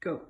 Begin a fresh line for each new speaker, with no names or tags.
Go.